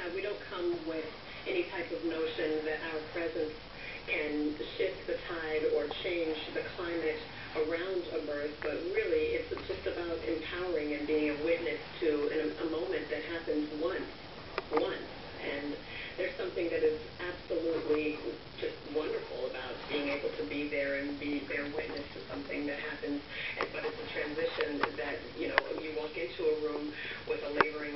have. We don't come with any type of notion that our presence can shift the tide or change the climate around a birth, but really it's just about empowering and being a witness to an, a moment that happens once, once. And there's something that is absolutely just wonderful about being able to be there and be their witness to something that happens. But it's a transition that, you know, you walk into a room with a laboring